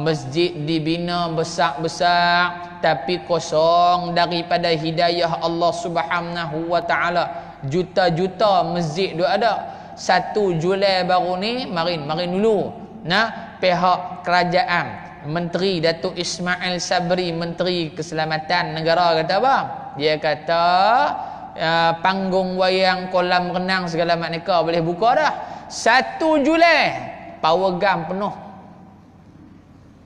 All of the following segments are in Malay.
masjid dibina besar-besar tapi kosong daripada hidayah Allah Subhanahu wa taala. Juta-juta masjid duk ada. Satu Julai baru ni marin marin dulu. Nah pihak kerajaan Menteri Datuk Ismail Sabri Menteri Keselamatan Negara kata apa? Dia kata uh, panggung wayang kolam renang segala macam boleh buka dah. Satu Julai power gam penuh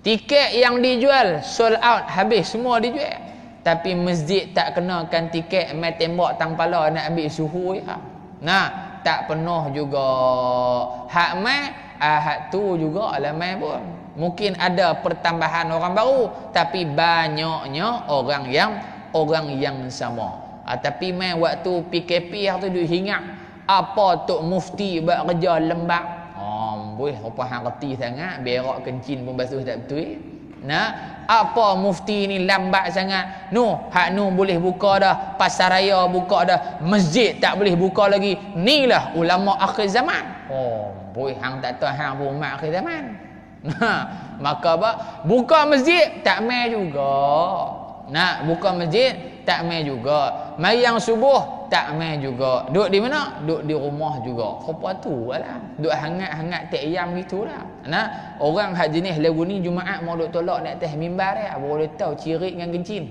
Tiket yang dijual sold out habis semua dijual. Tapi masjid tak kenakan tiket mai tembak tang pala nak ambil suhu ya. Nah, tak penuh juga. Hak mai ah, hak tu juga lah mai pun. Mungkin ada pertambahan orang baru tapi banyaknya orang yang orang yang sama. Ah, tapi mai waktu PKP tu dia ingat apa tok mufti buat kerja lembab boy rupa hang reti sangat berak kencing pun basuh tak betul nah apa mufti ni lambat sangat? Nu hak nu boleh buka dah pasar raya buka dah masjid tak boleh buka lagi. Nilah ulama akhir zaman. Oh boy hang tak tahu hang pun umat akhir zaman. Nah maka apa? Buka masjid tak mai juga. Nak buka masjid tak mai juga. Mayang subuh tak main juga. Duduk di mana? Duduk di rumah juga. Apa tu lah. Duduk hangat-hangat tak ayam gitulah. Nah, orang hak jenis lagu ni Jumaat mau duduk tolak nak atas mimbar ya. Boleh tahu cirit dengan kencin.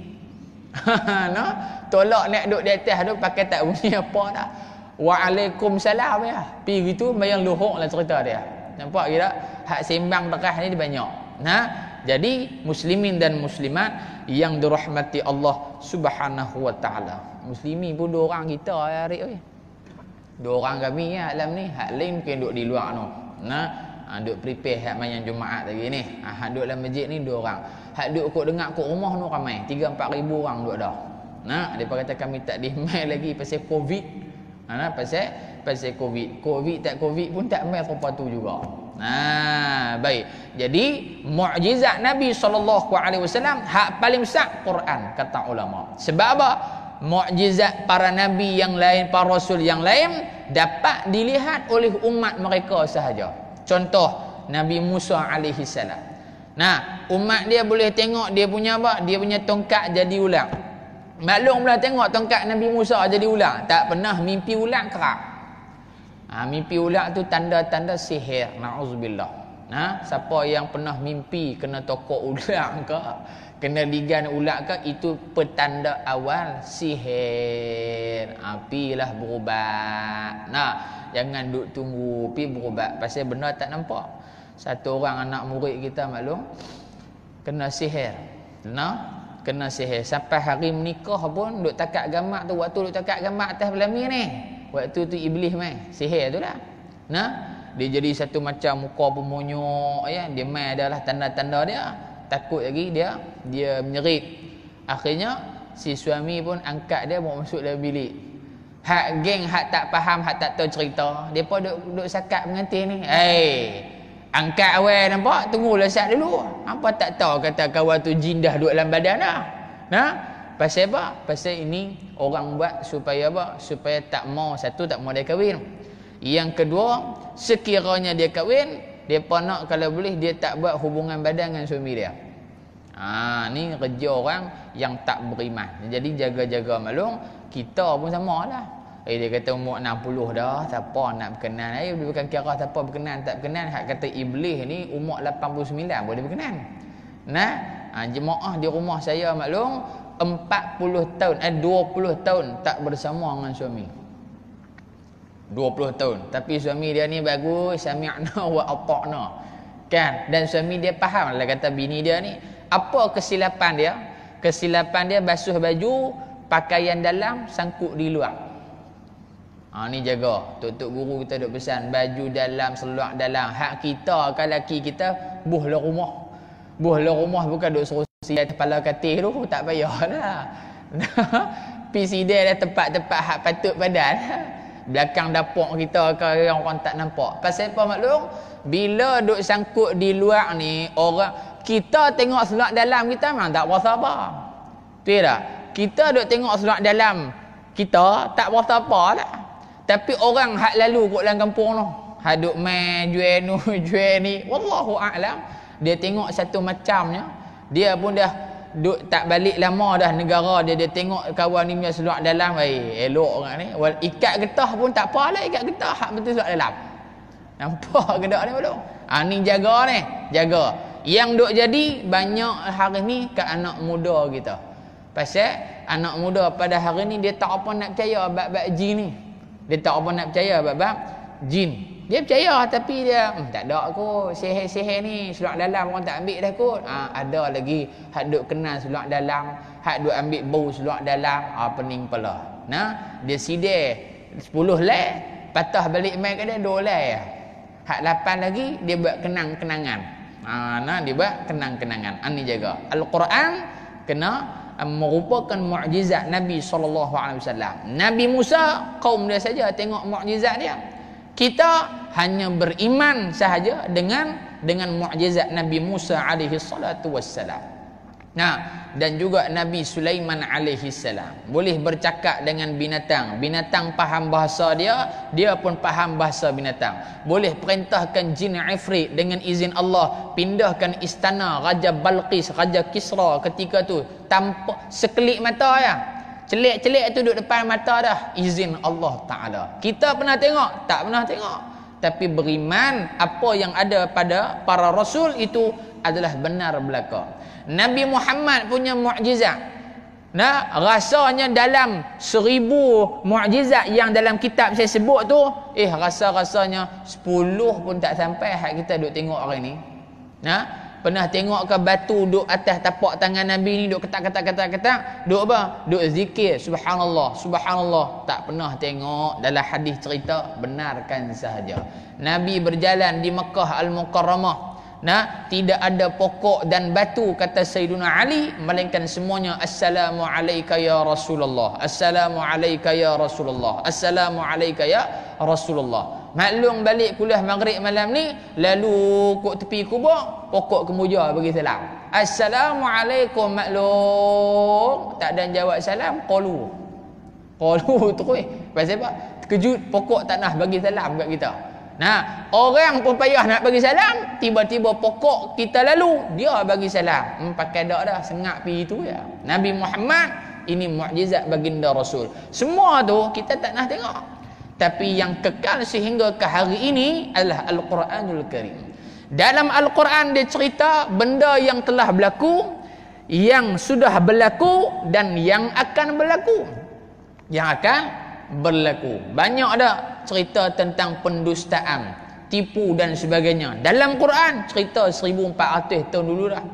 nah, tolak nak duduk di atas tu pakai tak bunyi apa dah. Waalaikumsalam ya. Pi gitu bayang luhuk lah cerita dia. Nampak ke tak? Hak sembang dekat ni dia banyak. Nah, jadi muslimin dan muslimat yang dirahmati Allah Subhanahu wa taala muslimi pun dua orang kita Arik oi. Dua orang kami ya alam ni, hak lain mungkin duduk di luar tu. Nah, ha, duduk prepare hak main Jumaat lagi ni. Ha, hak duduk dalam masjid ni dua orang. Hak duduk kok dengar kok rumah tu ramai, 3 4 ribu orang duduk dah. Nah, depa kata kami tak dimai lagi pasal Covid. Ha, nah, pasal pasal Covid. Covid tak Covid pun tak mai apa tu juga. Nah, baik. Jadi mukjizat Nabi sallallahu alaihi wasallam hak paling besar Quran kata ulama. Sebab apa? mukjizat para nabi yang lain, para rasul yang lain dapat dilihat oleh umat mereka sahaja. Contoh Nabi Musa alaihi salam. Nah, umat dia boleh tengok dia punya apa? Dia punya tongkat jadi ulang. Maklum pula tengok tongkat Nabi Musa jadi ulang. Tak pernah mimpi ulang kerak. Ha, mimpi ulang tu tanda-tanda sihir. Na'udzubillah. Nah, siapa yang pernah mimpi kena tokok ulang ke? kena digan ulat ke itu petanda awal sihir. Apilah berubat. Nah jangan duk tunggu pi berubat. Pasal benda tak nampak. Satu orang anak murid kita maklum kena sihir. Nah kena sihir. Sampai hari menikah pun duk takat gamak tu. Waktu duk takat gamak atas belami ni waktu tu iblis mai sihir tu lah. Nah dia jadi satu macam muka pemonyok ya. Dia mai adalah tanda-tanda dia. Takut lagi dia dia menyerit akhirnya si suami pun angkat dia bawa masuk dalam bilik. Hak geng hak tak faham hak tak tahu cerita. Depa duk duk sakat pengantin ni. Hey angkat awal nampak? Tunggulah sat dulu. Apa tak tahu kata kawan tu jin dah duduk dalam badan dah nah pasal apa pasal ini orang buat supaya apa supaya tak mau satu tak mau dia kahwin yang kedua sekiranya dia kahwin Depa nak kalau boleh dia tak buat hubungan badan dengan suami dia. Ha ni kerja orang yang tak beriman. Jadi jaga-jaga maklum kita pun samalah. Eh dia kata umur 60 dah, siapa nak berkenan? Eh dia bukan kira siapa berkenan tak berkenan. Hak kata iblis ni umur 89 boleh berkenan. Nah, ha, jemaah di rumah saya maklum 40 tahun eh 20 tahun tak bersama dengan suami. 20 tahun. Tapi suami dia ni bagus sami'na wa ata'na. Kan? Dan suami dia faham lah kata bini dia ni. Apa kesilapan dia? Kesilapan dia basuh baju pakaian dalam sangkut di luar. Ha ni jaga. Tok-tok guru kita duk pesan baju dalam seluar dalam. Hak kita kan laki kita buhlah rumah. Buhlah rumah bukan duk suruh siap kepala katil tu tak payahlah PC dia ada tempat-tempat hak patut badan. Belakang dapur kita ke yang orang tak nampak. Pasal apa maklum? Bila duk sangkut di luar ni orang kita tengok selak dalam kita memang tak berasa apa. Betul tak? Kita duk tengok selak dalam kita tak berasa apa lah. Tapi orang hak lalu kat dalam kampung tu. Haduk mai jual nu jual ni. Wallahu a'lam. Dia tengok satu macamnya dia pun dah duk tak balik lama dah negara dia dia tengok kawan ni punya seluar dalam eh elok orang ni. Wal, ikat getah pun tak apa lah ikat getah hak betul seluar dalam. Nampak ke tak ni belum? Ha, ni jaga ni jaga. Yang duk jadi banyak hari ni ke anak muda kita. Pasal anak muda pada hari ni dia tak apa nak percaya bab-bab jin ni. Dia tak apa nak percaya bab-bab jin dia percaya tapi dia hmm, tak ada kot seher-seher ni seluar dalam orang tak ambil dah kot. Ha, ada lagi hak duk kenal seluar dalam hak duk ambil bau seluar dalam. Ha, pening pula. Nah dia sidir 10 leh patah balik mai ke dia 2 leh hak 8 lagi dia buat kenang-kenangan. Ha, nah dia buat kenang-kenangan. Ani jaga. al-Quran kena um, merupakan mukjizat Nabi sallallahu alaihi wasallam. Nabi Musa kaum dia saja tengok mukjizat dia kita hanya beriman sahaja dengan dengan mukjizat Nabi Musa alaihi salatu wassalam. Nah, dan juga Nabi Sulaiman alaihi salam boleh bercakap dengan binatang. Binatang faham bahasa dia, dia pun faham bahasa binatang. Boleh perintahkan jin ifrit dengan izin Allah pindahkan istana Raja Balqis, Raja Kisra ketika tu tanpa sekelip mata ya. Celik-celik tu duduk depan mata dah. Izin Allah Ta'ala. Kita pernah tengok? Tak pernah tengok. Tapi beriman apa yang ada pada para rasul itu adalah benar belaka. Nabi Muhammad punya mukjizat. Nah, rasanya dalam seribu mukjizat yang dalam kitab saya sebut tu, eh rasa-rasanya sepuluh pun tak sampai hak kita duk tengok hari ni. Nah, Pernah tengok ke batu duk atas tapak tangan Nabi ni duk ketak-ketak-ketak-ketak? Duk apa? Duk zikir. Subhanallah. Subhanallah. Tak pernah tengok dalam hadis cerita. Benarkan sahaja. Nabi berjalan di Mekah Al-Mukarramah. Nah, tidak ada pokok dan batu kata Sayyiduna Ali melainkan semuanya assalamualaikum ya Rasulullah. Assalamualaikum ya Rasulullah. Assalamualaikum ya Rasulullah. Maklum balik kuliah maghrib malam ni lalu kok tepi kubur pokok kemuja bagi salam. Assalamualaikum maklum. Tak ada jawab salam qalu. Qalu terus. Pasal apa? Terkejut pokok tak nak bagi salam kat kita. Nah, orang pun payah nak bagi salam, tiba-tiba pokok kita lalu, dia bagi salam. Hmm, pakai dak dah, sengak pi itu ya. Nabi Muhammad ini mukjizat baginda Rasul. Semua tu kita tak nak tengok. Tapi yang kekal sehingga ke hari ini adalah Al-Quranul Karim. Dalam Al-Quran dia cerita benda yang telah berlaku, yang sudah berlaku dan yang akan berlaku. Yang akan berlaku. Banyak ada cerita tentang pendustaan, tipu dan sebagainya. Dalam Quran cerita 1400 tahun dulu dah.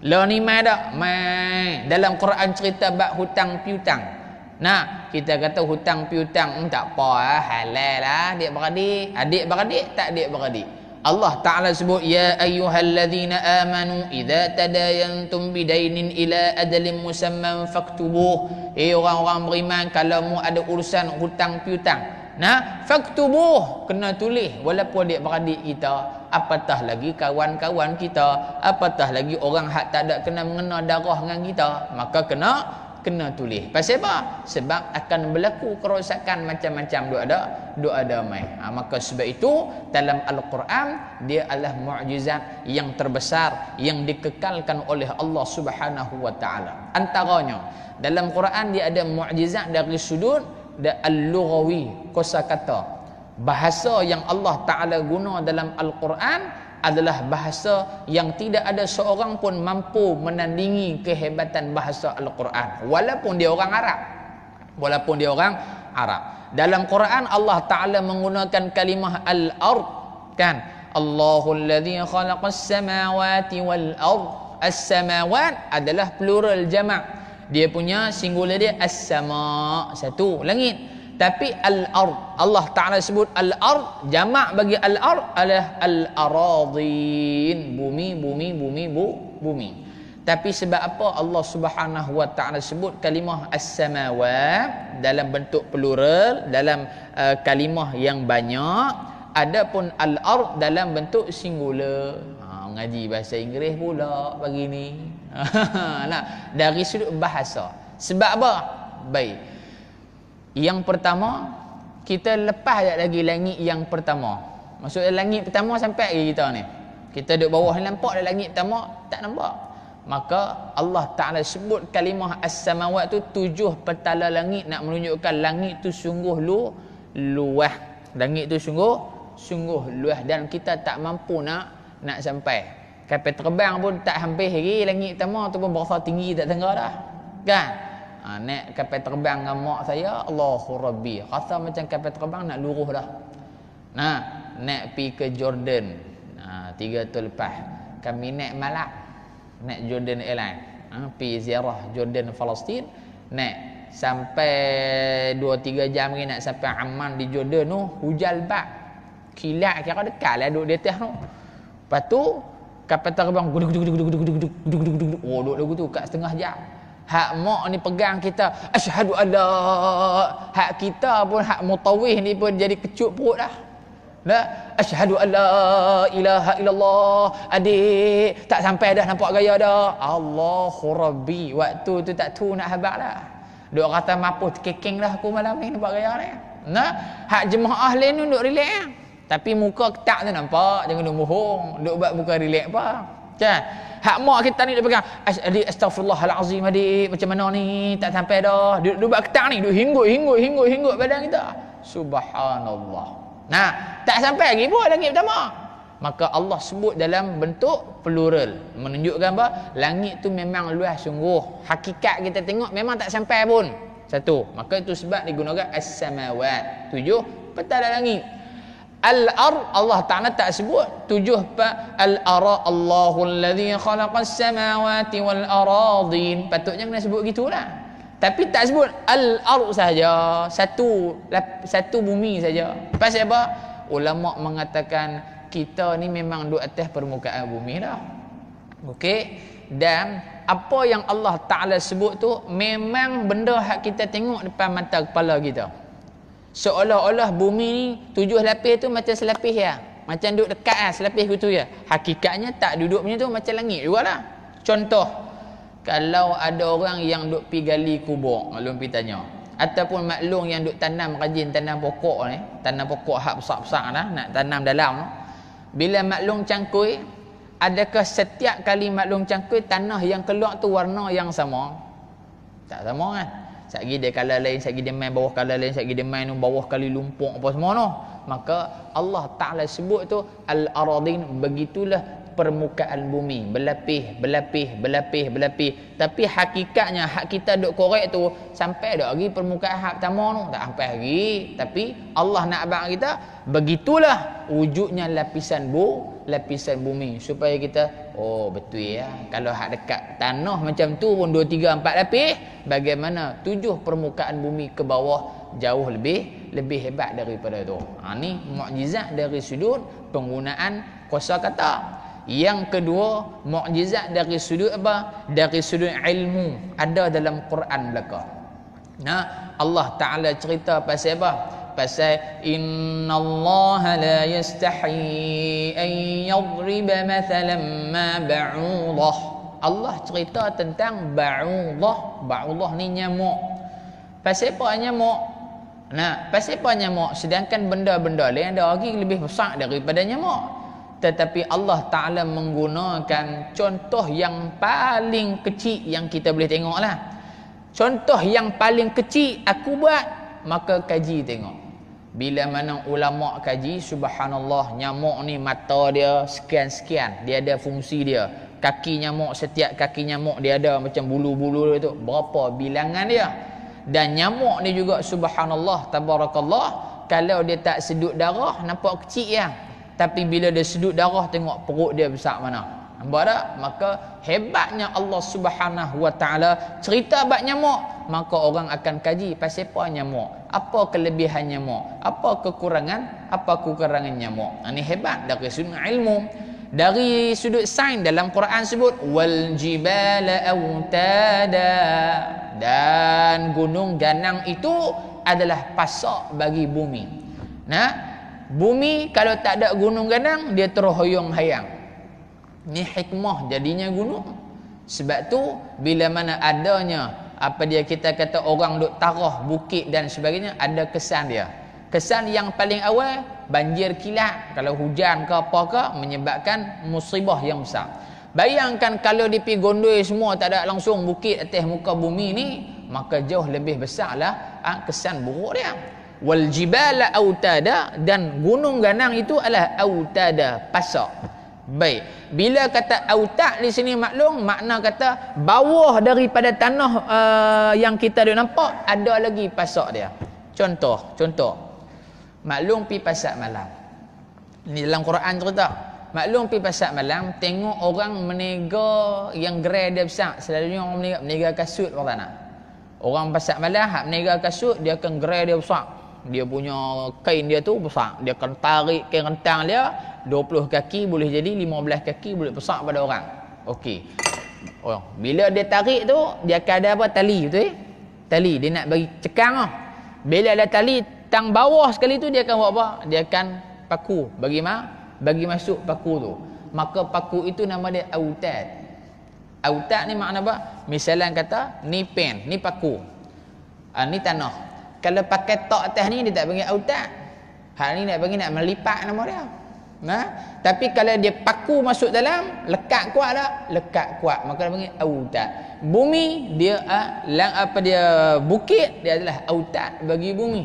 Lah ni mai dak? Mai. Dalam Quran cerita bab hutang piutang. Nah, kita kata hutang piutang hmm, tak apa ah, halal lah adik beradik. Adik beradik tak adik beradik. Allah Taala sebut ya ayyuhalladzina amanu idza tadayantum bidainin ila ajalin musamman faktubuh. Eh orang-orang beriman kalau mu ada urusan hutang piutang. Nah, faktubuh kena tulis walaupun adik beradik kita apatah lagi kawan-kawan kita apatah lagi orang hak tak ada kena mengena darah dengan kita maka kena kena tulis. Pasal apa? Sebab akan berlaku kerosakan macam-macam duk ada, duk ada mai. Ha, maka sebab itu dalam Al-Quran dia adalah mukjizat yang terbesar yang dikekalkan oleh Allah Subhanahu wa taala. Antaranya dalam Quran dia ada mukjizat dari sudut da al-lughawi, kosakata. Bahasa yang Allah Taala guna dalam Al-Quran adalah bahasa yang tidak ada seorang pun mampu menandingi kehebatan bahasa Al-Quran. Walaupun dia orang Arab. Walaupun dia orang Arab. Dalam Quran Allah Ta'ala menggunakan kalimah Al-Ard. Kan? Allahul ladhi khalaqas samawati wal ard. As-samawat adalah plural jamak. Dia punya singular dia as-sama satu langit tapi al-ard Allah Taala sebut al-ard jamak bagi al-ard adalah al-aradin bumi bumi bumi bu, bumi. Tapi sebab apa Allah Subhanahu wa taala sebut kalimah as-samawat dalam bentuk plural dalam uh, kalimah yang banyak adapun al-ard dalam bentuk singular. Ha, ngaji bahasa Inggeris pula pagi ni nah dari sudut bahasa. Sebab apa? Baik yang pertama kita lepas tak lagi langit yang pertama. Maksudnya langit pertama sampai lagi kita ni. Kita duduk bawah ni nampak dah langit pertama, tak nampak. Maka Allah Ta'ala sebut kalimah as-samawat tu tujuh petala langit nak menunjukkan langit tu sungguh lu luah. Langit tu sungguh sungguh luah dan kita tak mampu nak nak sampai. Kapal terbang pun tak hampir lagi langit pertama tu pun berasa tinggi tak tengah dah. Kan? Ha, naik kapal terbang dengan mak saya, Allahu Rabbi. Rasa macam kapal terbang nak luruh dah. Nah, naik pi ke Jordan. Ha, tiga tu lepas. Kami naik malak. Naik Jordan Airline. Ha, pi ziarah Jordan Palestin. Naik sampai dua tiga jam lagi nak sampai Amman di Jordan tu. Hujan lebat. Kilat kira dekat lah duduk di atas tu. Lepas tu, kapal terbang. Guduk, guduk, guduk, guduk, guduk, guduk, guduk, guduk, guduk. Oh, duduk lagu tu kat setengah jam. Hak mak ni pegang kita. Asyhadu alla. Hak kita pun hak mutawih ni pun jadi kecut perut dah. La asyhadu alla ilaha illallah. Adik, tak sampai dah nampak gaya dah. Allahu rabbi. Waktu tu tak tu nak habaq dah. Duk kata mampu kekeng dah aku malam ni nampak gaya ni. Nah, hak jemaah lain tu duk relax. Tapi muka ketak tu nampak. Jangan duk bohong. Duk buat muka relax apa. Kan? Hak mak kita ni dia pegang. Adik astagfirullahalazim adik. Macam mana ni? Tak sampai dah. Dia, dia buat ketak ni. Dia hinggut, hinggut, hinggut, hinggut badan kita. Subhanallah. Nah, tak sampai lagi pun langit pertama. Maka Allah sebut dalam bentuk plural. Menunjukkan apa? Langit tu memang luas sungguh. Hakikat kita tengok memang tak sampai pun. Satu. Maka itu sebab digunakan as-samawat. Tujuh. Petala langit. Al-ar Allah Ta'ala tak sebut. Tujuh pa al-ara Allahu alladhi khalaqas samawati wal aradin. Patutnya kena sebut gitulah. Tapi tak sebut al-ar saja satu satu bumi saja pasal apa? Ulama mengatakan kita ni memang duduk atas permukaan bumi dah. Okey? Dan apa yang Allah Ta'ala sebut tu memang benda hak kita tengok depan mata kepala kita Seolah-olah bumi ni tujuh lapis tu macam selapis ya. Macam duduk dekat lah selapis gitu ya. Hakikatnya tak duduk punya tu macam langit jugalah. Contoh. Kalau ada orang yang duduk pi gali kubur. Maklum pi tanya. Ataupun maklum yang duduk tanam rajin tanam pokok ni. Tanam pokok hak besar-besar lah. Nak tanam dalam tu. Bila maklum cangkui. Adakah setiap kali maklum cangkui tanah yang keluar tu warna yang sama? Tak sama kan? Satgi dia kala lain, satgi dia main bawah kala lain, satgi dia main bawah kali lumpur apa semua tu. Maka Allah Taala sebut tu al-aradin begitulah permukaan bumi. Berlapis berlapis berlapis berlapis tapi hakikatnya hak kita duk korek tu sampai dak lagi permukaan hak pertama tu. Tak sampai lagi tapi Allah nak abang kita begitulah wujudnya lapisan bu lapisan bumi. Supaya kita oh betul ya. Kalau hak dekat tanah macam tu pun 2 3 4 lapis bagaimana tujuh permukaan bumi ke bawah jauh lebih lebih hebat daripada tu. Ha ni mukjizat dari sudut penggunaan kuasa kata yang kedua mukjizat dari sudut apa? Dari sudut ilmu ada dalam Quran belaka. Nah Allah taala cerita pasal apa? Pasal innallaha la yastahi an yadriba mathalan ma ba'udah. Allah cerita tentang ba'udah. Ba'udah ni nyamuk. Pasal apa nyamuk? Nah pasal apa nyamuk? Sedangkan benda-benda lain ada lagi lebih besar daripada nyamuk tetapi Allah Ta'ala menggunakan contoh yang paling kecil yang kita boleh tengok lah contoh yang paling kecil aku buat maka kaji tengok. Bila mana ulama kaji subhanallah nyamuk ni mata dia sekian-sekian. Dia ada fungsi dia. Kaki nyamuk setiap kaki nyamuk dia ada macam bulu-bulu dia tu. Berapa bilangan dia? Dan nyamuk ni juga subhanallah tabarakallah kalau dia tak sedut darah nampak kecil ya tapi bila dia sedut darah tengok perut dia besar mana Nampak tak? Maka hebatnya Allah Subhanahu Wa Taala cerita bab nyamuk, maka orang akan kaji pasal apa nyamuk? Apa kelebihan nyamuk? Apa kekurangan? Apa kekurangan nyamuk? Ini hebat dari sudut ilmu. Dari sudut sains dalam Quran sebut wal jibala autada dan gunung ganang itu adalah pasak bagi bumi. Nah, bumi kalau tak ada gunung ganang dia terhoyong-hayang. Ni hikmah jadinya gunung. Sebab tu bila mana adanya apa dia kita kata orang duk tarah bukit dan sebagainya ada kesan dia. Kesan yang paling awal banjir kilat kalau hujan ke apa ke menyebabkan musibah yang besar bayangkan kalau di pi gondoi semua tak ada langsung bukit atas muka bumi ni maka jauh lebih besarlah ha, kesan buruk dia wal jibala autada dan gunung ganang itu adalah autada pasak baik bila kata autak di sini maklum makna kata bawah daripada tanah uh, yang kita ada nampak ada lagi pasak dia contoh contoh Maklum pi pasal malam. Ini dalam Quran cerita. Maklum pi pasal malam tengok orang menega yang gerai dia besar. Selalunya orang menega, menega kasut orang pasal malam hak menega kasut dia akan gerai dia besar. Dia punya kain dia tu besar. Dia akan tarik kain rentang dia 20 kaki boleh jadi 15 kaki boleh besar pada orang. Okey. Oh, bila dia tarik tu dia akan ada apa tali betul eh? Tali dia nak bagi cekang ah. Bila ada tali tang bawah sekali tu dia akan buat apa? Dia akan paku. Bagi ma? Bagi masuk paku tu. Maka paku itu nama dia autad. Autad ni makna apa? Misalnya kata ni pen, ni paku. Ah ni tanah. Kalau pakai tok atas ni dia tak panggil autad. Hal ni nak bagi nak melipat nama dia. Nah, tapi kalau dia paku masuk dalam, lekat kuat tak? Lekat kuat. Maka dia panggil autad. Bumi dia ah, lang apa dia bukit dia adalah autad bagi bumi.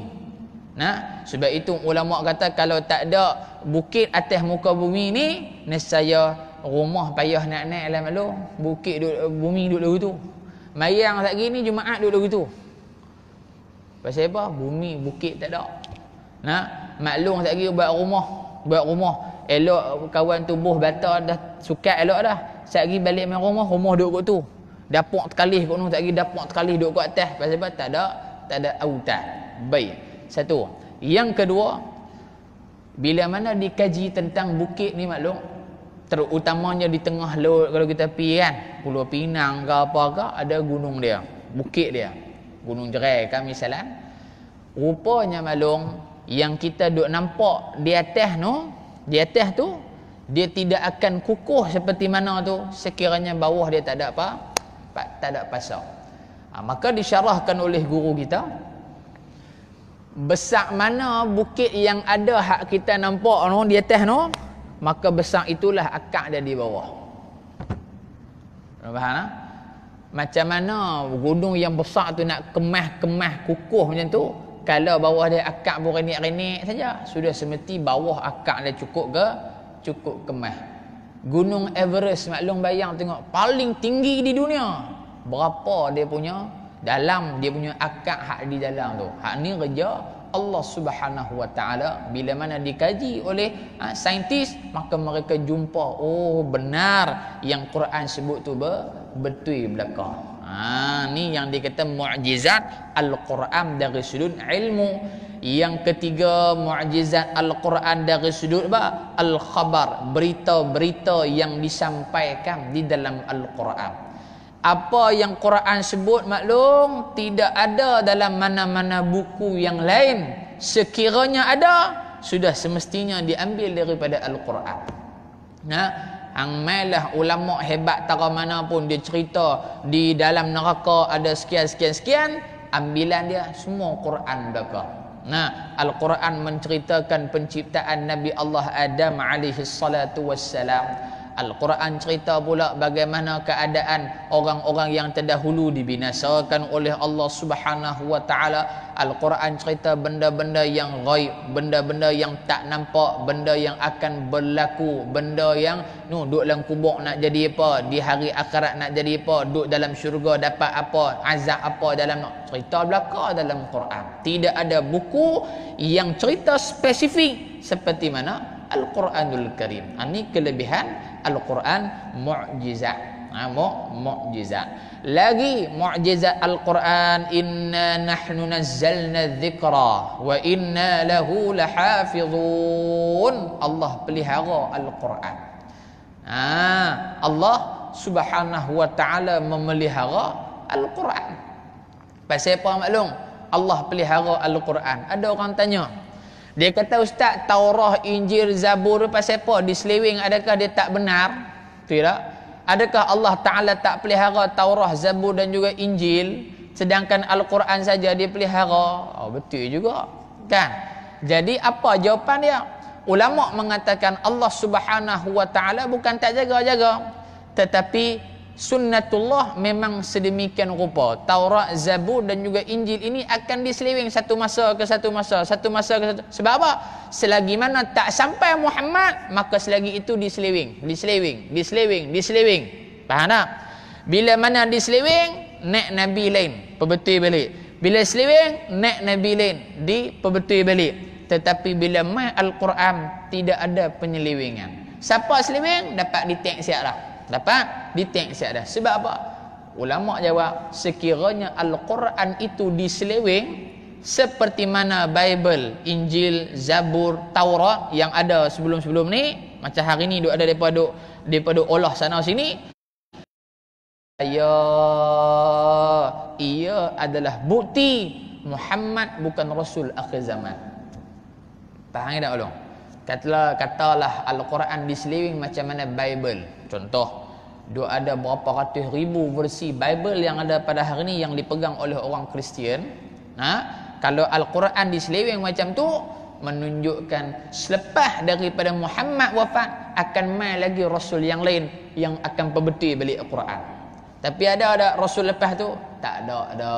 Nah, sebab itu ulama kata kalau tak ada bukit atas muka bumi ni, nescaya rumah payah nak naik dalam malu. Bukit duduk, bumi duduk lagu tu. Mayang tak gini Jumaat duduk lagu tu. Pasal apa? Bumi bukit tak ada. Nah, maklum tak lagi buat rumah, buat rumah. Elok kawan tubuh bata dah suka elok dah. Sat balik main rumah, rumah duduk kat tu. Dapak terkalih kat tu, tak lagi dapak terkalih duduk kat atas. Pasal apa? Tak ada, tak ada autan. Baik. Satu. Yang kedua, bila mana dikaji tentang bukit ni maklum, terutamanya di tengah laut kalau kita pergi kan, Pulau Pinang ke apa ke, ada gunung dia, bukit dia. Gunung Jerai kan misalnya. Rupanya maklum, yang kita duk nampak di atas tu, di atas tu, dia tidak akan kukuh seperti mana tu sekiranya bawah dia tak ada apa tak ada pasal ha, maka disyarahkan oleh guru kita besar mana bukit yang ada hak kita nampak no di atas no maka besar itulah akak dia di bawah faham tak? Macam mana gunung yang besar tu nak kemah-kemah kukuh macam tu? Kalau bawah dia akak berenik-renik saja sudah semesti bawah akak dia cukup ke cukup kemah. Gunung Everest maklum bayang tengok paling tinggi di dunia. Berapa dia punya dalam dia punya akak hak di dalam tu? Hak ni kerja Allah Subhanahu Wa Taala bila mana dikaji oleh ha, saintis maka mereka jumpa oh benar yang Quran sebut tu be, betul belaka ha ni yang dikata mukjizat al-Quran dari sudut ilmu. Yang ketiga mukjizat al-Quran dari sudut apa? Al-khabar berita-berita yang disampaikan di dalam al-Quran apa yang Quran sebut maklum tidak ada dalam mana-mana buku yang lain. Sekiranya ada sudah semestinya diambil daripada Al-Quran. Nah ang malah ulama hebat tara mana pun dia cerita di dalam neraka ada sekian sekian sekian ambilan dia semua Quran belaka nah Al-Quran menceritakan penciptaan Nabi Allah Adam alaihi salatu wassalam Al-Quran cerita pula bagaimana keadaan orang-orang yang terdahulu dibinasakan oleh Allah Subhanahu wa taala. Al-Quran cerita benda-benda yang ghaib, benda-benda yang tak nampak, benda yang akan berlaku, benda yang nu duduk dalam kubur nak jadi apa, di hari akhirat nak jadi apa, duduk dalam syurga dapat apa, azab apa dalam cerita belaka dalam Quran. Tidak ada buku yang cerita spesifik seperti mana Al-Quranul Karim. Ini ha, kelebihan Al-Quran mu'jizat. Ha, mu'jizat. Lagi mu'jizat Al-Quran inna nahnu nazzalna dzikra wa inna lahu lahafizun. Allah pelihara Al-Quran. Ha, Allah Subhanahu wa taala memelihara Al-Quran. Pasal apa maklum? Allah pelihara Al-Quran. Ada orang tanya, dia kata ustaz Taurah, Injil, Zabur pasal apa? Di adakah dia tak benar? Tidak. Adakah Allah Taala tak pelihara Taurah, Zabur dan juga Injil sedangkan Al-Quran saja dia pelihara? Oh betul juga. Kan? Jadi apa jawapan dia? ulama mengatakan Allah Subhanahu wa taala bukan tak jaga-jaga tetapi sunnatullah memang sedemikian rupa. Taurat, Zabur dan juga Injil ini akan diselewing satu masa ke satu masa satu masa ke satu sebab apa? Selagi mana tak sampai Muhammad maka selagi itu diselewing diselewing diselewing diselewing faham tak? Bila mana diselewing naik nabi lain perbetul balik. Bila selewing naik nabi lain di perbetul balik. Tetapi bila mai al-Quran tidak ada penyelewengan siapa selewing dapat ditek siap dah Dapat? Ditek siap dah. Sebab apa? Ulama jawab, sekiranya Al-Quran itu diseleweng seperti mana Bible, Injil, Zabur, Taurat yang ada sebelum-sebelum ni, macam hari ni duk ada depa duk depa duk olah sana sini. Ya, ia adalah bukti Muhammad bukan rasul akhir zaman. Faham tak ulun? Katalah katalah Al-Quran diselewing macam mana Bible. Contoh, dua ada berapa ratus ribu versi Bible yang ada pada hari ini yang dipegang oleh orang Kristian. Ha? Kalau Al-Quran diselewing macam tu, menunjukkan selepas daripada Muhammad wafat akan mai lagi rasul yang lain yang akan perbetul balik Al-Quran. Tapi ada ada rasul lepas tu? Tak ada ada.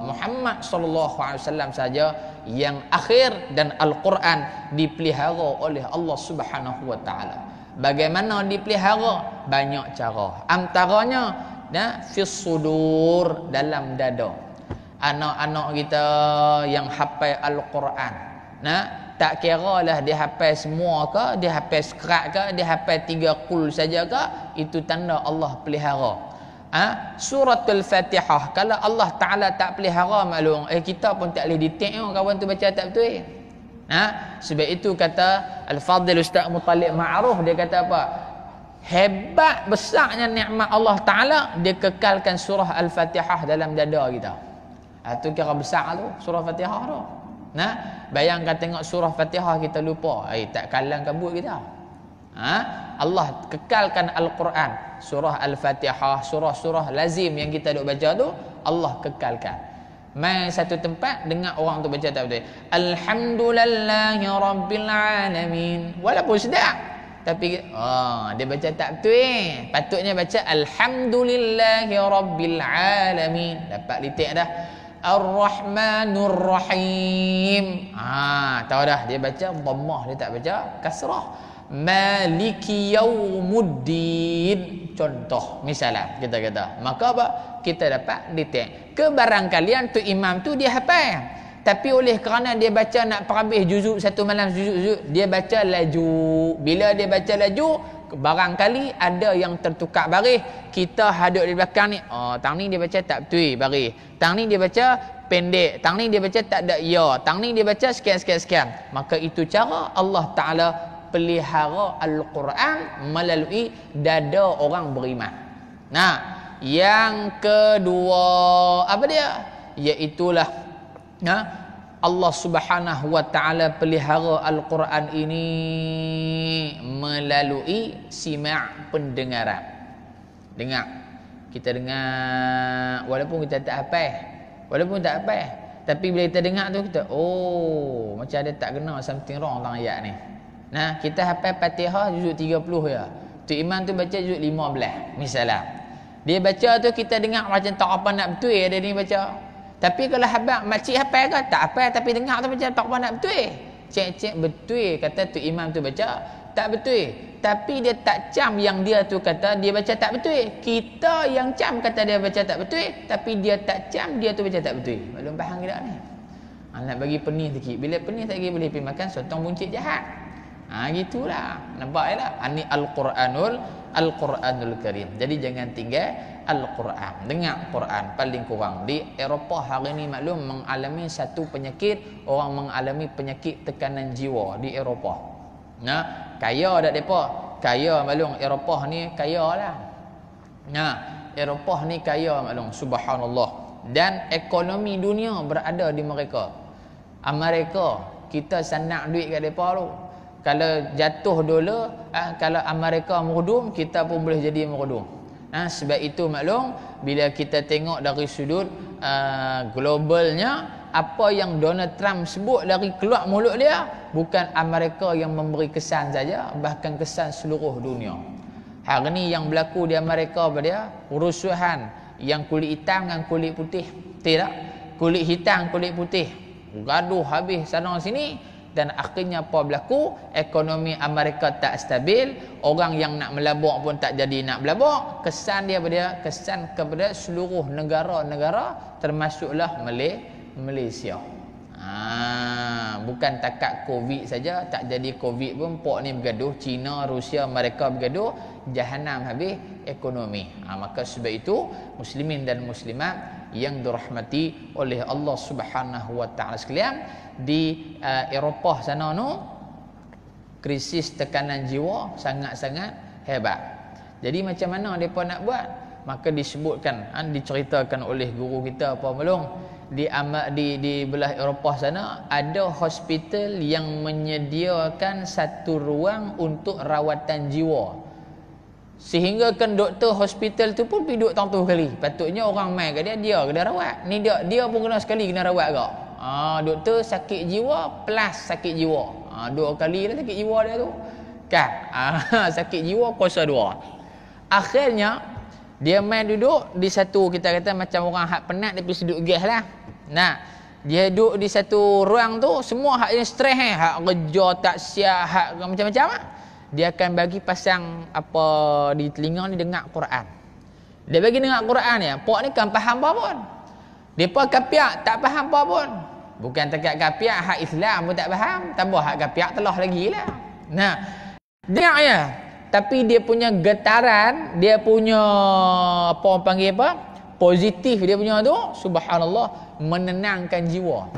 Muhammad sallallahu alaihi wasallam saja yang akhir dan Al-Quran dipelihara oleh Allah Subhanahu wa taala. Bagaimana dipelihara? Banyak cara. Antaranya ya fi sudur dalam dada. Anak-anak kita yang hafal Al-Quran. Nah, tak kira lah dia hafal semua ke, dia hafal sekerat ke, dia hafal tiga kul saja ke, itu tanda Allah pelihara ha? suratul fatihah kalau Allah Ta'ala tak pelihara maklum eh kita pun tak boleh detect kawan tu baca tak betul eh? Ha? sebab itu kata Al-Fadhil Ustaz Mutalib Ma'ruf dia kata apa hebat besarnya nikmat Allah Ta'ala dia kekalkan surah Al-Fatihah dalam dada kita ha, kira besar tu surah Fatihah tu Nah, bayangkan tengok surah Fatihah kita lupa, eh tak kalang kabut kita. Ha? Allah kekalkan Al-Quran surah Al-Fatihah, surah-surah lazim yang kita duk baca tu Allah kekalkan. Mai satu tempat dengar orang tu baca tak betul. Alhamdulillahi rabbil alamin. Walaupun sedap tapi oh, dia baca tak betul eh. Patutnya baca alhamdulillahi rabbil alamin. Dapat litik dah. Ar-Rahmanur Rahim. Ah, tahu dah dia baca dhammah dia tak baca kasrah. Maliki Yaumuddin contoh misalnya kita kata maka apa? Kita dapat detek kebarangkalian tu imam tu dia hafal. Tapi oleh kerana dia baca nak perhabis juzuk satu malam juzuk-juzuk dia baca laju. Bila dia baca laju barangkali ada yang tertukar baris. Kita hadut di belakang ni oh tang ni dia baca tak betul baris. Tang ni dia baca pendek. Tang ni dia baca tak ada ya. Tang ni dia baca sekian sekian sekian. Maka itu cara Allah taala pelihara Al-Quran melalui dada orang beriman. Nah, yang kedua apa dia? Iaitulah nah, Allah Subhanahu wa taala pelihara Al-Quran ini melalui simak pendengaran. Dengar. Kita dengar walaupun kita tak hafal. Walaupun tak hafal. Tapi bila kita dengar tu kita oh macam ada tak kena something wrong dalam ayat ni. Nah, kita hafal Fatihah juzuk 30 ya. Tu imam tu baca juzuk 15 misalnya. Dia baca tu kita dengar macam tak apa nak betul ya dia ni baca. Tapi kalau habaq makcik hafal ke tak hafal tapi dengar tu macam tak apa nak betul. Cek-cek betul kata tu imam tu baca tak betul. Tapi dia tak cam yang dia tu kata dia baca tak betul. Kita yang cam kata dia baca tak betul tapi dia tak cam dia tu baca tak betul. Belum faham ke tak ni? Ha, nak bagi penih sikit. Bila penih tak lagi boleh pergi makan sotong buncit jahat. Ha gitulah. Nampak ya Ini Al-Quranul Al-Quranul Karim. Jadi jangan tinggal Al-Quran. Dengar Quran paling kurang di Eropah hari ini maklum mengalami satu penyakit, orang mengalami penyakit tekanan jiwa di Eropah. Nah, kaya dak depa? Kaya maklum Eropah ni kaya lah. Nah, Eropah ni kaya maklum subhanallah. Dan ekonomi dunia berada di mereka. Amerika kita sanak duit kat depa tu kalau jatuh dulu ah, kalau Amerika merudum kita pun boleh jadi merudum. Ah, sebab itu maklum bila kita tengok dari sudut ah, globalnya apa yang Donald Trump sebut dari keluar mulut dia bukan Amerika yang memberi kesan saja bahkan kesan seluruh dunia. Hari ni yang berlaku di Amerika apa dia urusuhan yang kulit hitam dengan kulit putih tidak. Kulit hitam kulit putih. Gaduh habis sana sini dan akhirnya apa berlaku? Ekonomi Amerika tak stabil. Orang yang nak melabur pun tak jadi nak melabur kesan dia pada kesan kepada seluruh negara-negara termasuklah Malaysia. Ha, bukan takat covid saja tak jadi covid pun pok ni bergaduh. China Rusia mereka bergaduh. Jahanam habis ekonomi. Ha, maka sebab itu muslimin dan muslimat yang dirahmati oleh Allah Subhanahu wa taala sekalian di uh, Eropah sana tu krisis tekanan jiwa sangat-sangat hebat. Jadi macam mana depa nak buat? Maka disebutkan, ha, diceritakan oleh guru kita apa melong di di di belah Eropah sana ada hospital yang menyediakan satu ruang untuk rawatan jiwa. Sehingga kan doktor hospital tu pun pergi duduk tang kali. Patutnya orang mai ke dia, dia kena rawat. Ni dia dia pun kena sekali kena rawat gak. Ha, doktor sakit jiwa plus sakit jiwa. Ha, dua kali lah sakit jiwa dia tu. Kan? Ha, sakit jiwa kuasa dua. Akhirnya, dia main duduk di satu, kita kata macam orang hak penat, pergi duduk gas lah. Nah, dia duduk di satu ruang tu, semua hak yang stres eh. Hak kerja tak siap, hak macam-macam lah. Dia akan bagi pasang apa di telinga ni dengar Quran. Dia bagi dengar Quran ni, pok ni kan faham apa pun. Depa kapiak tak faham apa pun. Bukan tekat kapiak hak Islam pun tak faham, tambah hak kapiak telah lagi lah. Nah, dengar ya. Tapi dia punya getaran, dia punya apa orang panggil apa? Positif dia punya tu, subhanallah, menenangkan jiwa.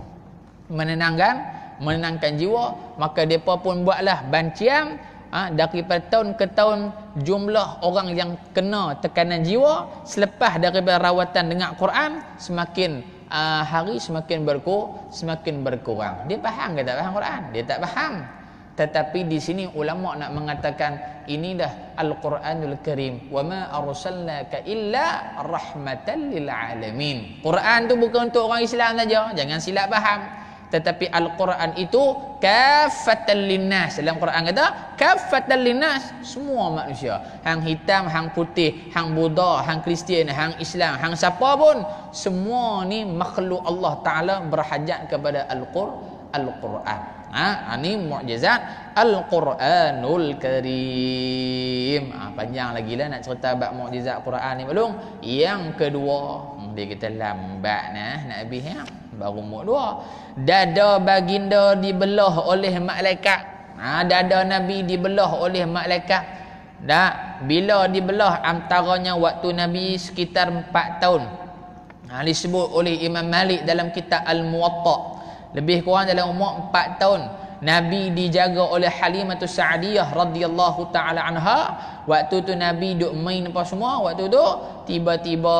Menenangkan, menenangkan jiwa, maka depa pun buatlah bancian ha, daripada tahun ke tahun jumlah orang yang kena tekanan jiwa selepas daripada rawatan dengan Quran semakin uh, hari semakin berku semakin berkurang. Dia faham ke tak faham Quran? Dia tak faham. Tetapi di sini ulama nak mengatakan ini dah Al-Quranul Karim. Wa ma arsalnaka illa rahmatan lil alamin. Quran tu bukan untuk orang Islam saja. Jangan silap faham tetapi Al-Quran itu kafatan linnas. Dalam Quran kata kafatan linnas. Semua manusia. Hang hitam hang putih hang Buddha hang Kristian hang Islam hang siapa pun. Semua ni makhluk Allah taala berhajat kepada Al-Quran. Ha ini mukjizat Al-Quranul Karim. Ha, panjang lagi lah nak cerita bab mukjizat Quran ni belum. Yang kedua hmm, dia kata lambat nah nak habis ya baru umur dua. Dada baginda dibelah oleh malaikat. Ha, dada nabi dibelah oleh malaikat. Dah bila dibelah antaranya waktu nabi sekitar 4 tahun. Ha, disebut oleh Imam Malik dalam kitab Al-Muwatta. Lebih kurang dalam umur 4 tahun Nabi dijaga oleh Halimatus Sa'diyah radhiyallahu taala anha. Waktu tu Nabi duk main apa semua, waktu tu tiba-tiba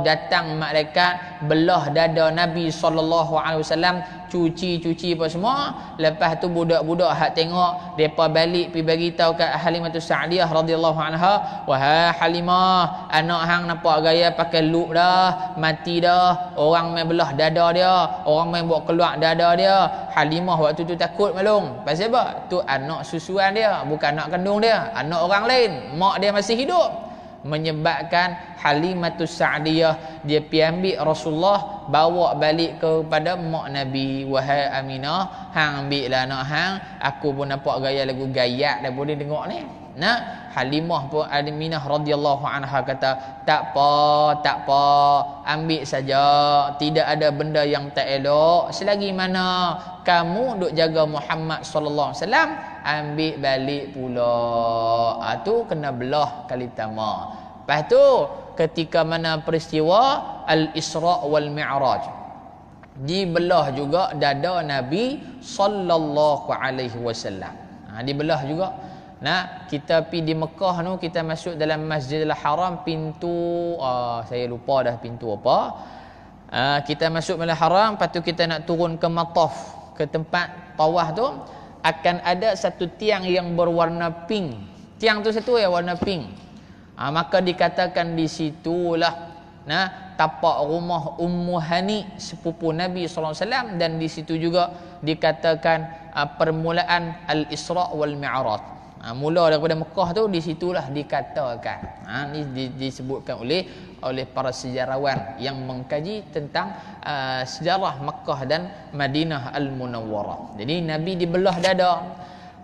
datang malaikat belah dada Nabi sallallahu alaihi wasallam cuci-cuci apa semua. Lepas tu budak-budak hak tengok depa balik pi bagi tahu kat Halimah Sa'diyah radhiyallahu anha wahai Halimah anak hang nampak gaya pakai look dah mati dah. Orang main belah dada dia orang main buat keluar dada dia. Halimah waktu tu takut malung pasal apa? Tu anak susuan dia bukan anak kandung dia. Anak orang lain mak dia masih hidup menyebabkan Halimatus Sa'diyah. Dia pi ambil Rasulullah bawa balik kepada mak Nabi. Wahai Aminah hang ambil lah anak hang. Aku pun nampak gaya lagu gayak. Dah boleh tengok ni. Nah Halimah pun Aminah radhiyallahu anha kata tak apa tak apa ambil saja. Tidak ada benda yang tak elok. Selagi mana kamu duk jaga Muhammad sallallahu alaihi wasallam ambil balik pula. Ha, tu kena belah kali pertama. Lepas tu ketika mana peristiwa al-Isra wal Mi'raj dibelah juga dada Nabi sallallahu alaihi wasallam. Ha, dibelah juga nah kita pi di Mekah tu kita masuk dalam Masjidil Haram pintu uh, saya lupa dah pintu apa uh, kita masuk Masjidil Haram lepas tu kita nak turun ke Mataf ke tempat tawaf tu akan ada satu tiang yang berwarna pink. Tiang tu satu ya warna pink. Ha, maka dikatakan di situlah nah tapak rumah Ummu Hani sepupu Nabi sallallahu alaihi wasallam dan di situ juga dikatakan uh, permulaan al-Isra wal Mi'raj Ha, mula daripada Mekah tu di situlah dikatakan. Ha, ini di, disebutkan oleh oleh para sejarawan yang mengkaji tentang uh, sejarah Mekah dan Madinah Al-Munawwarah. Jadi Nabi dibelah dada.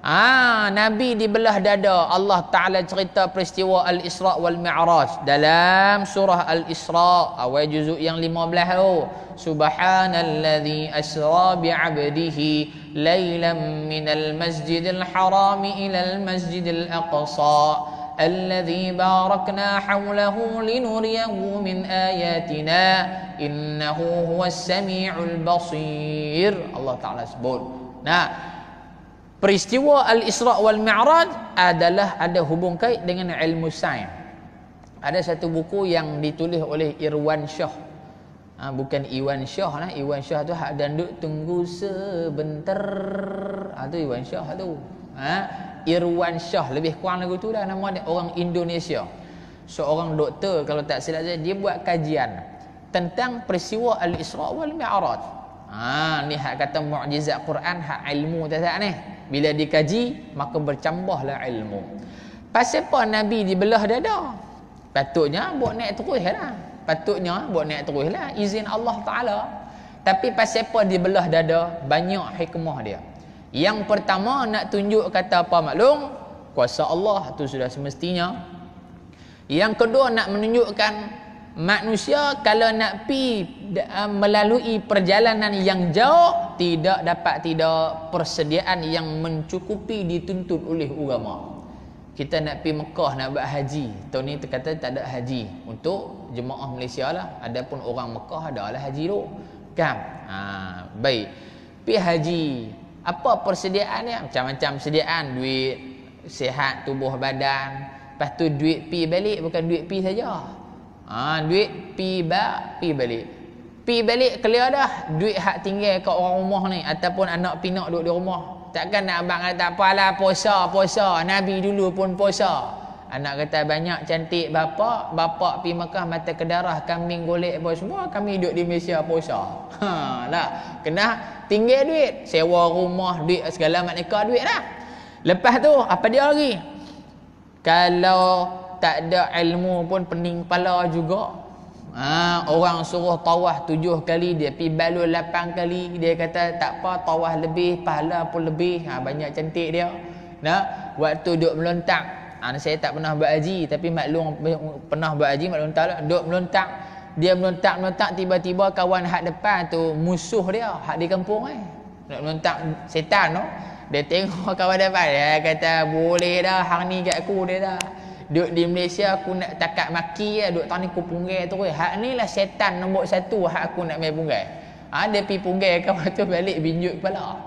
Ah, Nabi dibelah dada. Allah Taala cerita peristiwa Al-Isra wal Mi'raj dalam surah Al-Isra awal juzuk yang 15 tu. Subhanalladzi asra bi'abdihi lailan minal masjidil haram ila al-masjidil aqsa. الذي باركنا حوله لنريه من آياتنا إنه هو السميع البصير الله تعالى sebut. Nah, peristiwa al-Isra wal Mi'raj adalah ada hubung kait dengan ilmu sains. Ada satu buku yang ditulis oleh Irwan Shah. Ha, bukan Iwan Shah lah. Iwan Shah tu hak dan duk tunggu sebentar. Ha, tu Iwan Shah tu. Ha, Irwan Shah lebih kurang lagu tu lah nama dia orang Indonesia. Seorang doktor kalau tak silap saya dia buat kajian tentang peristiwa al-Isra wal Mi'raj. Ha ni hak kata mukjizat Quran hak ilmu tak ni. Bila dikaji maka bercambahlah ilmu. Pasal apa Nabi dibelah dada? Patutnya buat naik terus lah. Patutnya buat naik terus lah. Izin Allah Ta'ala. Tapi pasal apa dibelah dada? Banyak hikmah dia. Yang pertama nak tunjuk kata apa maklum? Kuasa Allah tu sudah semestinya. Yang kedua nak menunjukkan manusia kalau nak pi uh, melalui perjalanan yang jauh tidak dapat tidak persediaan yang mencukupi dituntut oleh agama. Kita nak pi Mekah nak buat haji. Tahun ni terkata tak ada haji untuk jemaah Malaysia lah. Adapun orang Mekah ada lah haji tu. Kan? Ha, baik. Pi haji. Apa persediaannya? Macam-macam sediaan duit, sihat tubuh badan. Lepas tu duit pi balik bukan duit pi saja. Ha, duit pi ba pi balik. Pi balik clear dah. Duit hak tinggal kat orang rumah ni ataupun anak pinak duduk di rumah. Takkan nak abang kata apalah puasa, puasa. Nabi dulu pun puasa. Anak kata banyak cantik bapa, bapa pi Mekah mata kedarah kambing golek apa semua, kami duduk di Malaysia puasa. Ha, lah. Kena tinggal duit, sewa rumah, duit segala macam duit lah. Lepas tu apa dia lagi? Kalau tak ada ilmu pun pening kepala juga. Ha, orang suruh tawah tujuh kali dia pi balul lapan kali dia kata tak apa tawah lebih pahala pun lebih. Ha, banyak cantik dia. Nah waktu duk melontak ha, saya tak pernah buat haji tapi maklum pernah buat haji maklum tak lah melontak. Dia melontak melontak tiba-tiba kawan hak depan tu musuh dia hak di kampung eh. Nak melontak setan tu dia tengok kawan depan dia kata boleh dah hang ni kat aku dia dah Duduk di Malaysia aku nak takat maki ya, duduk tahun ni aku punggai tu. Hak ni lah setan nombor satu hak aku nak main punggai. Ha, dia pergi punggai kawan tu balik binjuk kepala.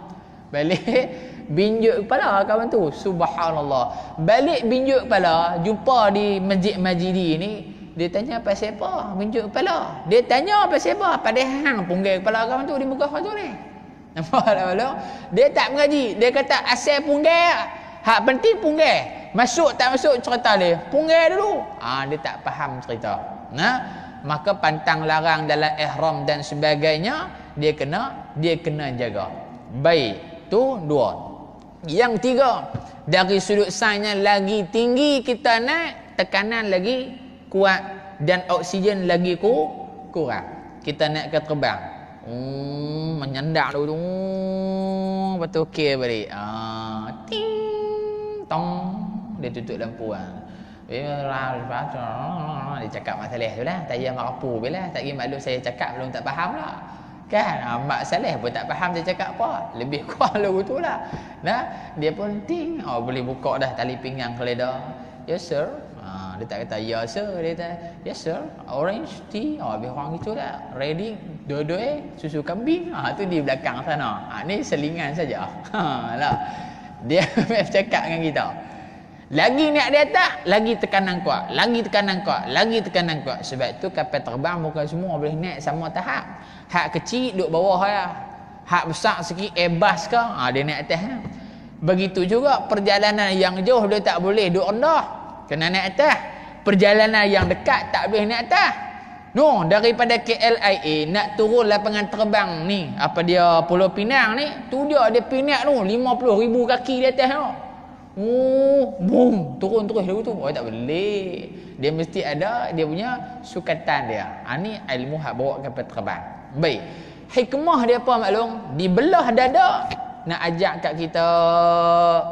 Balik binjuk kepala kawan tu. Subhanallah. Balik binjuk kepala, jumpa di Masjid Majidi ni, dia tanya apa siapa? Binjuk kepala. Dia tanya apa siapa? Pada hang punggai kepala kawan tu di muka kawan tu ni. Nampak tak Dia tak mengaji. Dia kata asal punggai. Hak penting punggai. Masuk tak masuk cerita dia. Punggil dulu. Ah ha, dia tak faham cerita. Nah, maka pantang larang dalam ihram dan sebagainya dia kena dia kena jaga. Baik, tu dua. Yang tiga, dari sudut sainsnya lagi tinggi kita naik, tekanan lagi kuat dan oksigen lagi ku kurang. Kita naik ke terbang. Hmm, menyendak dulu. Betul okey balik. Ah, ting tong dia tutup lampu kan. Dia cakap masalah tu lah. Tak payah mak apa bila. Tak kira maklum saya cakap belum tak faham lah. Kan? Ha, mak Saleh pun tak faham saya cakap apa. Lebih kurang lagu tu lah. Nah, dia pun ting. Oh, boleh buka dah tali pinggang keleda. Yes sir. Ha, dia tak kata ya yes, sir. Dia kata yes sir. Orange tea. Oh, lebih kurang gitu lah. Ready. Dua-dua eh. Susu kambing. Ha, tu di belakang sana. Ha, ni selingan saja. Ha, lah. Dia cakap dengan kita. Lagi naik di atas, lagi tekanan kuat. Lagi tekanan kuat. Lagi tekanan kuat. Sebab tu kapal terbang bukan semua boleh naik sama tahap. Hak kecil duduk bawah ya. Hak besar sikit Airbus ke, ha, dia naik atas. Ya. Begitu juga perjalanan yang jauh dia tak boleh duduk rendah. Kena naik atas. Perjalanan yang dekat tak boleh naik atas. No, daripada KLIA nak turun lapangan terbang ni, apa dia Pulau Pinang ni, tu dia ada pinat tu 50 ribu kaki di atas tu. Oh, boom, turun terus dulu tu. Oh, tak boleh. Dia mesti ada dia punya sukatan dia. Ha, ni ilmu hak bawa kapal terbang. Baik. Hikmah dia apa maklum? Dibelah dada nak ajak kat kita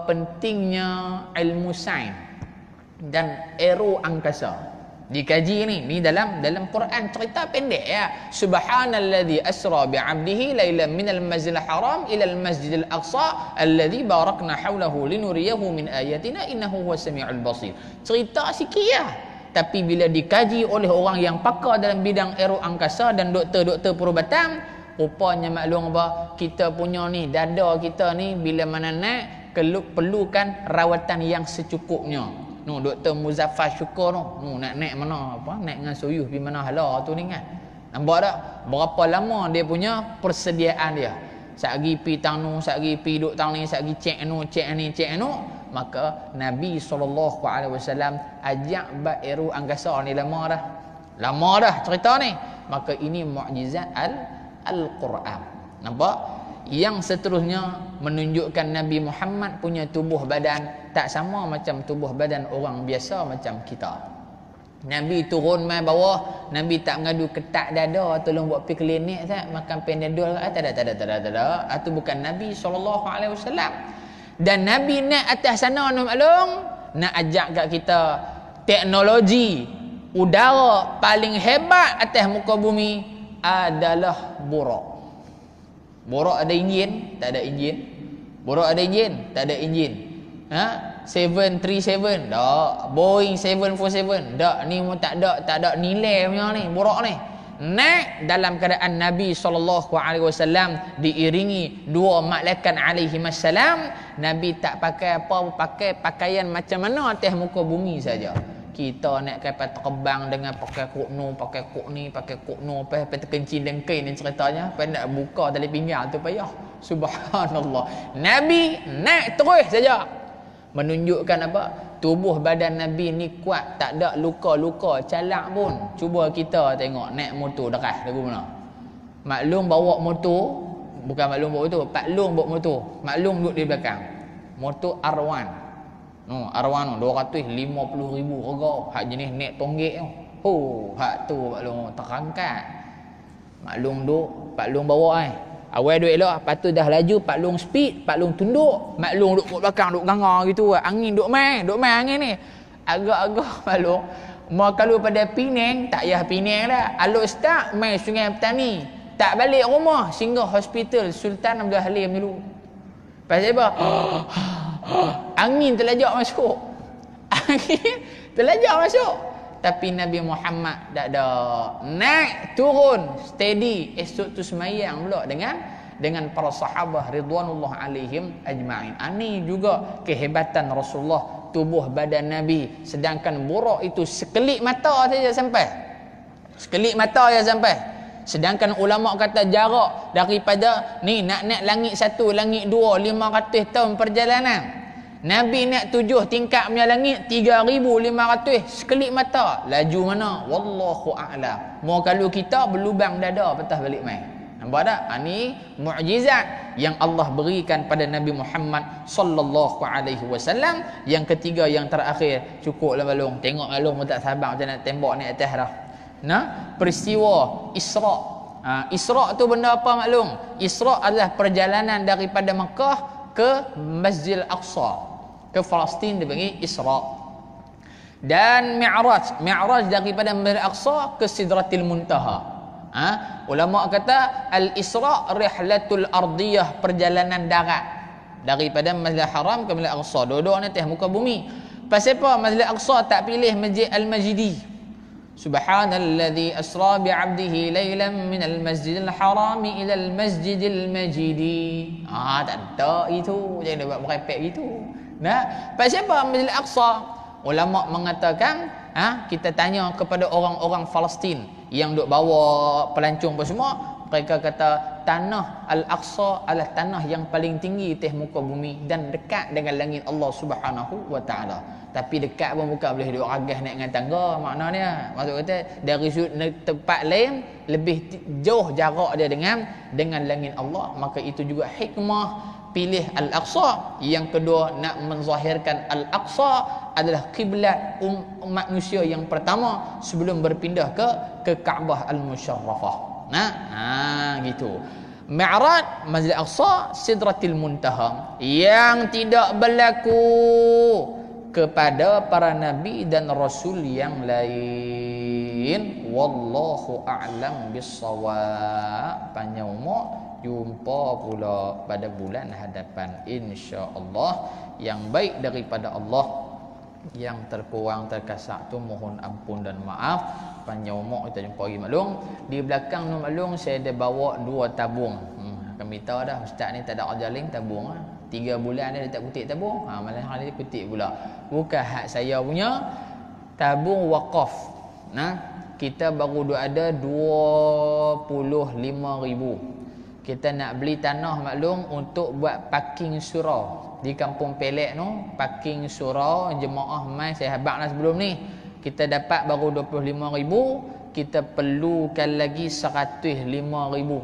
pentingnya ilmu sains dan aero angkasa dikaji ni ni dalam dalam Quran cerita pendek ya. Subhanalladzi asra bi 'abdihi lailan minal masjidil haram ila al masjidil aqsa alladzi barakna hawlahu linuriyahu min ayatina innahu huwas samiul basir. Cerita sikit ya. Tapi bila dikaji oleh orang yang pakar dalam bidang aero angkasa dan doktor-doktor perubatan rupanya maklum apa? Kita punya ni dada kita ni bila mana naik perlukan rawatan yang secukupnya Nu Dr. Muzaffar Syukur tu. Nu nak naik mana apa? Naik dengan soyuh pergi mana hala tu ni kan. Nampak tak? Berapa lama dia punya persediaan dia. Sagi pi tang nu, sagi pi duk tang ni, sagi cek nu, cek ni, cek nu. Maka Nabi SAW ajak Bairu Angkasa ni lama dah. Lama dah cerita ni. Maka ini mukjizat Al-Quran. Nampak? Yang seterusnya menunjukkan Nabi Muhammad punya tubuh badan tak sama macam tubuh badan orang biasa macam kita. Nabi turun mai bawah, Nabi tak mengadu ketak dada tolong buat pergi klinik tak makan Panadol ah tak ada tak ada tak ada tak ada. Itu bukan Nabi wasallam. Dan Nabi nak atas sana nak maklum nak ajak kat kita teknologi udara paling hebat atas muka bumi adalah buruk. Borak ada enjin, tak ada enjin. Borak ada enjin, tak ada enjin. Ha? 737, tak. Boeing 747, tak. Ni pun tak ada, tak ada nilai punya ni, borak ni. Naik dalam keadaan Nabi SAW diiringi dua malaikat alaihi salam. Nabi tak pakai apa, pakai pakaian macam mana atas muka bumi saja kita nak kapal terbang dengan pakai kuk nu, pakai kuk ni, pakai kuk nu, apa apa terkencing dengkai ni ceritanya, apa nak buka tali pinggang tu payah. Subhanallah. Nabi naik terus saja. Menunjukkan apa? Tubuh badan Nabi ni kuat, tak ada luka-luka, calak pun. Cuba kita tengok naik motor dekat lagu mana. Maklum bawa motor, bukan maklum bawa motor, Pak Long bawa motor. Maklum duduk di belakang. Motor R1. No, arwah no 250 ribu harga. Hak jenis net tonggek tu. Ho, hak tu Pak Long terangkat. Maklum duk, Pak Long bawa ai. Awal duit elok, lepas tu dah laju, Pak Long speed, Pak Long tunduk. Mak Long duk kat belakang, duk ganga gitu. Angin duk main, duk main angin ni. Agak-agak Pak Long. Mau kalau pada Penang, tak payah Penang dah. Alok start, main sungai petani. Tak balik rumah, singgah hospital Sultan Abdul Halim dulu. Pasal apa? angin terlajak masuk. Angin terlajak masuk. Tapi Nabi Muhammad tak ada. Naik turun steady. Esok tu semayang pula dengan dengan para sahabat ridwanullah alaihim ajma'in. Ini juga kehebatan Rasulullah tubuh badan Nabi. Sedangkan buruk itu sekelip mata saja sampai. Sekelip mata saja sampai. Sedangkan ulama kata jarak daripada ni nak naik langit satu, langit dua, lima ratus tahun perjalanan. Nabi nak tujuh tingkat punya langit 3500 sekelip mata. Laju mana? Wallahu a'lam. Mau kalau kita berlubang dada patah balik mai. Nampak tak? Ini ha, mukjizat yang Allah berikan pada Nabi Muhammad sallallahu alaihi wasallam. Yang ketiga yang terakhir cukuplah balung. Tengok balung pun tak sabar macam nak tembak ni atas dah. Nah peristiwa Isra. Ha, Isra tu benda apa maklum? Isra adalah perjalanan daripada Mekah ke Masjid Al-Aqsa ke Palestin dipanggil Isra dan Mi'raj Mi'raj daripada Masjid Aqsa ke Sidratil Muntaha ha? ulama kata Al-Isra rihlatul ardiyah perjalanan darat daripada Masjid Haram ke Masjid Aqsa dua-dua ni muka bumi pasal apa Masjid Aqsa tak pilih Masjid Al-Majidi Subhanalladzi asra bi'abdihi laylan min al-masjidil haram ila al-masjidil majidi. Ah tak ada itu. Jangan buat merepek gitu. Nah, pasal apa Masjid Al-Aqsa? Ulama mengatakan, ha, kita tanya kepada orang-orang Palestin yang duk bawa pelancong apa semua, mereka kata tanah Al-Aqsa adalah tanah yang paling tinggi di muka bumi dan dekat dengan langit Allah Subhanahu wa taala. tapi dekat pun bukan boleh duduk ragas naik dengan tangga maknanya maksud kata dari sudut tempat lain lebih jauh jarak dia dengan dengan langit Allah maka itu juga hikmah pilih Al-Aqsa. Yang kedua nak menzahirkan Al-Aqsa adalah kiblat um, manusia yang pertama sebelum berpindah ke ke Kaabah Al-Musyarrafah nah ha gitu. Mi'raj Masjid Aqsa Sidratil Muntaha. Yang tidak berlaku kepada para nabi dan rasul yang lain. Wallahu a'lam bissawab. Panjang umur jumpa pula pada bulan hadapan insya-Allah. Yang baik daripada Allah yang terkurang terkasak tu mohon ampun dan maaf. Panjang umur kita jumpa lagi maklum di belakang tu maklum saya ada bawa dua tabung. Hmm, kami tahu dah ustaz ni tak ada kerja tabung lah. tiga bulan dia tak kutip tabung. Ha, malam hari ni kutip pula. Bukan hak saya punya. Tabung wakaf. Nah kita baru ada 25 ribu kita nak beli tanah maklum untuk buat parking surau. Di kampung Pelek tu parking surau jemaah mai saya habaq lah sebelum ni. Kita dapat baru 25 ribu kita perlukan lagi 105 ribu.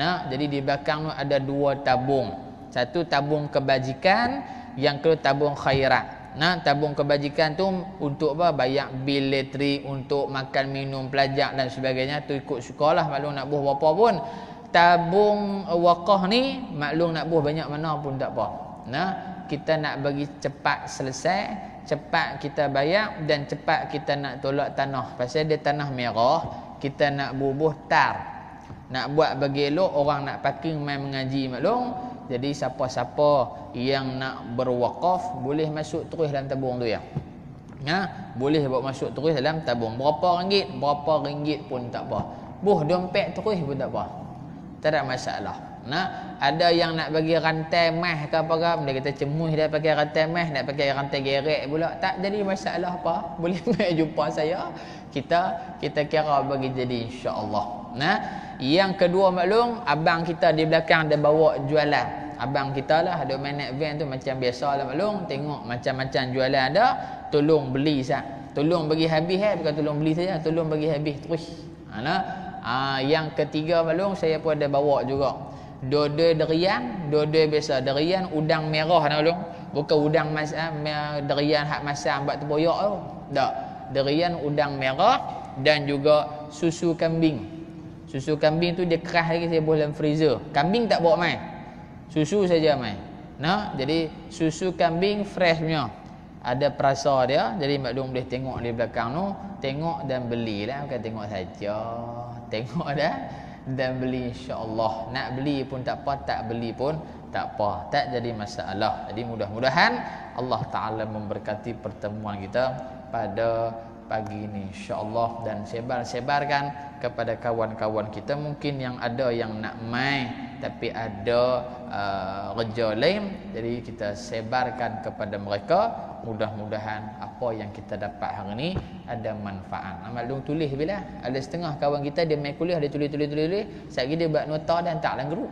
Nah jadi di belakang tu ada dua tabung. Satu tabung kebajikan yang kedua tabung khairat. Nah tabung kebajikan tu untuk apa? Bayar bil elektrik untuk makan minum pelajar dan sebagainya. Tu ikut sekolah maklum nak buh berapa pun tabung wakah ni maklum nak buh banyak mana pun tak apa nah kita nak bagi cepat selesai cepat kita bayar dan cepat kita nak tolak tanah. Pasal dia tanah merah kita nak bubuh tar. Nak buat bagi elok orang nak parking main mengaji maklum. Jadi siapa-siapa yang nak berwakaf boleh masuk terus dalam tabung tu ya. Ha? boleh buat masuk terus dalam tabung. Berapa ringgit? Berapa ringgit pun tak apa buh dompet terus pun tak apa tak ada masalah. Nah ada yang nak bagi rantai mah ke apa ke dia kata cemuh dia pakai rantai mah nak pakai rantai gerek pula tak jadi masalah apa. Boleh mai jumpa saya kita kita kira bagi jadi insya-Allah. Nah yang kedua maklum abang kita di belakang dia bawa jualan. Abang kita lah ada main van tu macam biasa lah maklum. Tengok macam-macam jualan ada tolong beli sah tolong bagi habis eh bukan tolong beli saja tolong bagi habis terus. Ha, nah Ha, yang ketiga maklum saya pun ada bawa juga. Dodo derian, dodo biasa. Derian udang merah nak maklum. Bukan udang mas ha, derian hak masam buat terboyak tu. Tak. Derian udang merah dan juga susu kambing. Susu kambing tu dia keras lagi saya boleh dalam freezer. Kambing tak bawa mai. Susu saja mai. Nah, jadi susu kambing fresh punya ada perasa dia jadi maklum boleh tengok di belakang tu tengok dan belilah bukan tengok saja tengok dah dan beli insya-Allah. Nak beli pun tak apa tak beli pun tak apa. Tak jadi masalah. Jadi mudah-mudahan Allah taala memberkati pertemuan kita pada pagi ini insya-Allah dan sebar-sebarkan kepada kawan-kawan kita mungkin yang ada yang nak mai tapi ada uh, kerja lain jadi kita sebarkan kepada mereka mudah-mudahan apa yang kita dapat hari ini ada manfaat. Amal dong tulis bila ada setengah kawan kita dia main kuliah dia tulis-tulis tulis. Sekali dia buat nota dan tak dalam grup.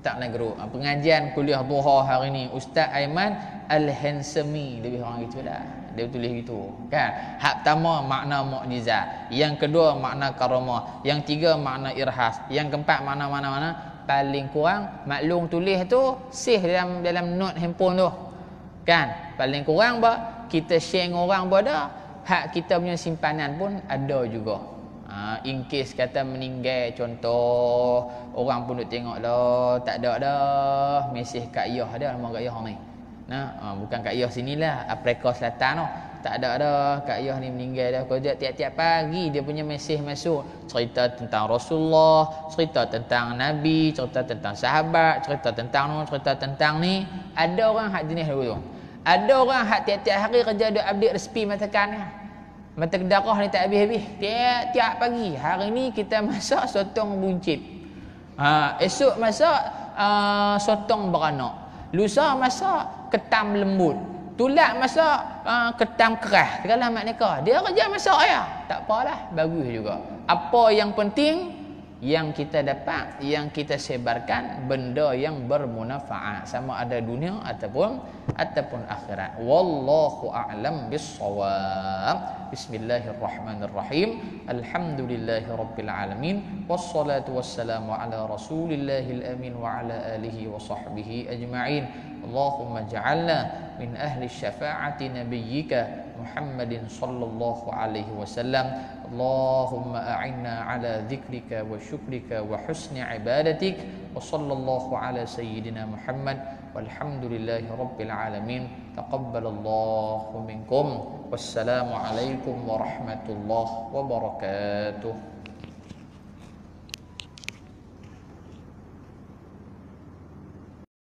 Tak dalam grup. Ah, pengajian kuliah duha hari ini Ustaz Aiman Al-Hansami lebih orang gitu dah. Dia tulis gitu. Kan? Hak pertama makna mukjizat. Yang kedua makna karamah. Yang tiga makna irhas. Yang keempat makna mana-mana paling kurang maklum tulis tu save dalam dalam note handphone tu. Kan? paling kurang ba kita share dengan orang pun ada hak kita punya simpanan pun ada juga ha, in case kata meninggal contoh orang pun duk tengok lah tak ada dah mesej kat ayah ada nama kat ayah ni nah ha, bukan kat ayah sinilah Afrika Selatan tu tak ada dah kat ayah ni meninggal dah kau tiap-tiap pagi dia punya mesej masuk cerita tentang Rasulullah cerita tentang Nabi cerita tentang sahabat cerita tentang ni cerita tentang ni ada orang hak jenis dulu tu ada orang hak tiap-tiap hari kerja ada update resipi masakan ni. Mata kedarah ni tak habis-habis. Tiap-tiap pagi. Hari ni kita masak sotong buncit. Ha, esok masak uh, sotong beranak. Lusa masak ketam lembut. Tulak masak uh, ketam keras. Segala mak nikah. Dia kerja masak ya. Tak apalah. Bagus juga. Apa yang penting yang kita dapat yang kita sebarkan benda yang bermanfaat sama ada dunia ataupun ataupun akhirat. Wallahu a'lam bissawab. Bismillahirrahmanirrahim. Alhamdulillahirabbil alamin. Wassalatu wassalamu ala rasulillahil amin wa ala alihi wa sahbihi ajma'in. Allahumma ja'alna min ahli syafaati nabiyyika محمد صلى الله عليه وسلم. اللهم أعنا على ذكرك وشكرك وحسن عبادتك. وصلى الله على سيدنا محمد. والحمد لله رب العالمين. تقبل الله منكم. والسلام عليكم ورحمة الله وبركاته.